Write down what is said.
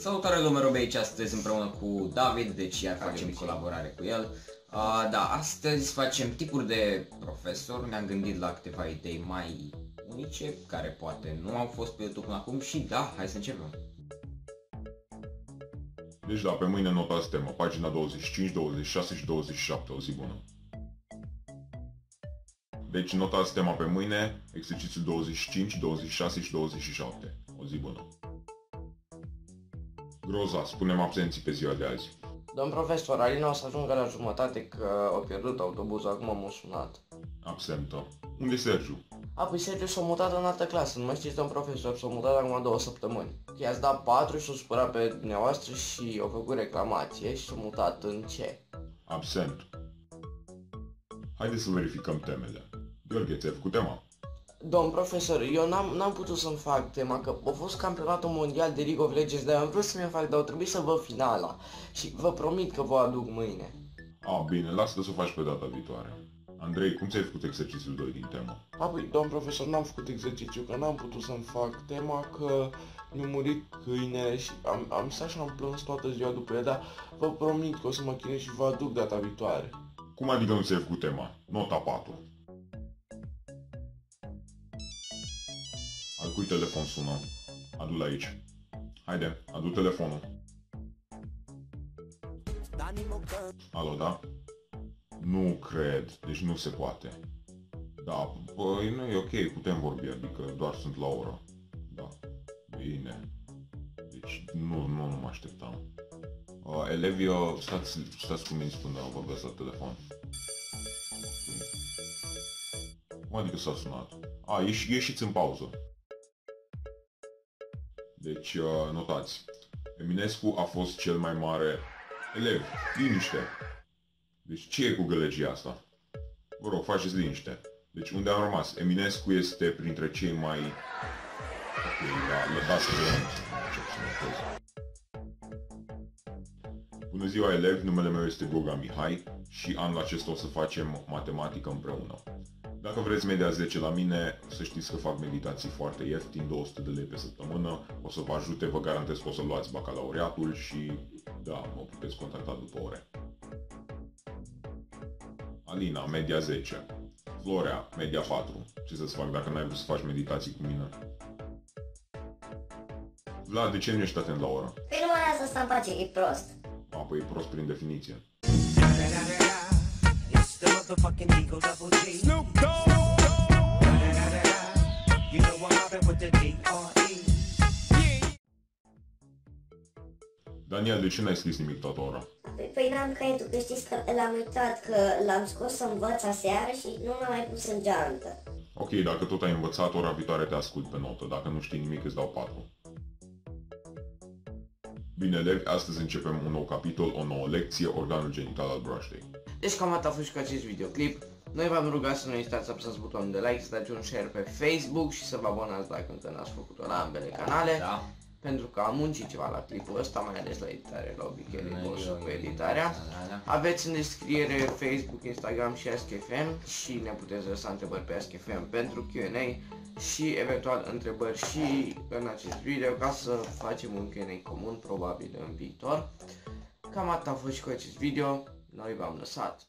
Salutare lumea robe aici astăzi împreună cu David, deci iar facem colaborare cu el. Uh, da, astăzi facem tipuri de profesor, ne-am gândit la câteva idei mai unice, care poate nu au fost pe YouTube până acum și da, hai să începem. Deci da, pe mâine notați temă, pagina 25, 26 și 27, o zi bună. Deci notați tema pe mâine, exercițiul 25, 26 și 27, o zi bună. Groza, spunem absenții pe ziua de azi. Domn profesor, Alina o să ajungă la jumătate că au pierdut autobuzul, acum m-au sunat. Absentă. Unde e Sergiu? A, păi Sergiu s-a mutat în altă clasă, nu mai știți, domn profesor, s-a mutat acum două săptămâni. I-ați dat patru și s-a supărat pe dumneavoastră și au făcut reclamație și s-a mutat în ce? Absent. Haideți să verificăm temele. Gheorghe, ți-ai făcut tema? Domn profesor, eu n-am, n-am putut să-mi fac tema, că a fost campionatul mondial de League of Legends, dar am vrut să-mi fac, dar au trebuit să văd finala. Și vă promit că vă aduc mâine. A, bine, lasă să o faci pe data viitoare. Andrei, cum ți-ai făcut exercițiul 2 din temă? Apoi, domn profesor, n-am făcut exercițiu, că n-am putut să-mi fac tema, că mi-a murit câine și am, am stat și am plâns toată ziua după ea, dar vă promit că o să mă chinui și vă aduc data viitoare. Cum adică nu ți-ai făcut tema? Nota 4. Al cui telefon sună? Adu-l aici. Haide, adu telefonul. Alo, da? Nu cred, deci nu se poate. Da, păi nu e ok, putem vorbi, adică doar sunt la oră. Da, bine. Deci nu, nu, nu mă așteptam. Uh, elevii, uh, stați, stați cu mine până vorbesc la telefon. Ok. Cum adică s-a sunat? A, ieși, ieșiți în pauză. Deci, uh, notați. Eminescu a fost cel mai mare elev. Liniște. Deci ce e cu gălăgia asta? Vă rog, faceți liniște. Deci unde am rămas? Eminescu este printre cei mai... Ok, da, lăsați să vedem. Încep să notez. Bună ziua elevi, numele meu este Goga Mihai și anul acesta o să facem matematică împreună. Dacă vreți media 10 la mine, să știți că fac meditații foarte ieftin, 200 de lei pe săptămână, o să vă ajute, vă garantez că o să luați bacalaureatul și da, mă puteți contacta după ore. Alina, media 10. Florea, media 4. Ce să-ți fac dacă n-ai vrut să faci meditații cu mine? Vlad, de ce nu ești atent la oră? Păi nu mă lasă să în pace, e prost. A, păi e prost prin definiție. It's the motherfucking Eagle Double G. Snoop Dogg. You know I'm mobbing with the D.R.E. Daniel, de ce n-ai scris nimic toată ora? Păi, păi n-am caietul, că știți că l-am uitat, că l-am scos să învăț aseară și nu l-am mai pus în geantă. Ok, dacă tot ai învățat, ora viitoare te ascult pe notă. Dacă nu știi nimic, îți dau 4. Bine, elevi, astăzi începem un nou capitol, o nouă lecție, organul genital al broaștei. Deci cam atât a fost și cu acest videoclip. Noi v-am rugat să nu uitați să apăsați butonul de like, să dați un share pe Facebook și să vă abonați dacă încă n-ați făcut-o la ambele canale. Da. Pentru că am muncit ceva la clipul ăsta, mai ales la editare, la obichele Bună vostru ziua, cu editarea. Da, da. Aveți în descriere Facebook, Instagram și AskFM și ne puteți lăsa întrebări pe AskFM pentru Q&A și eventual întrebări și în acest video ca să facem un Q&A comun probabil în viitor. Cam atât a fost și cu acest video, noi v-am lăsat.